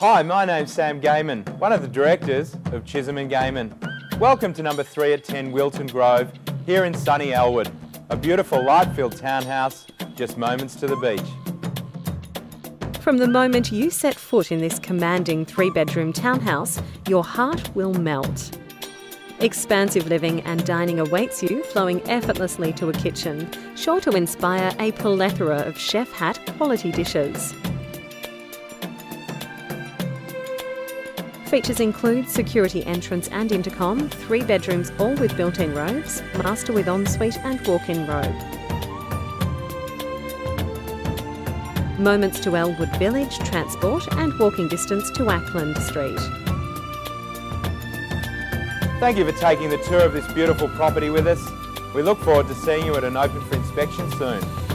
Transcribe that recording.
Hi, my name's Sam Gamon, one of the directors of Chisholm and Gamon. Welcome to number 3 at 10 Wilton Grove, here in sunny Elwood. A beautiful light-filled townhouse, just moments to the beach. From the moment you set foot in this commanding three bedroom townhouse, your heart will melt. Expansive living and dining awaits you, flowing effortlessly to a kitchen, sure to inspire a plethora of chef hat quality dishes. Features include security entrance and intercom, three bedrooms all with built in robes, master with ensuite and walk in robe. Moments to Elwood Village, transport, and walking distance to Acland Street. Thank you for taking the tour of this beautiful property with us. We look forward to seeing you at an open for inspection soon.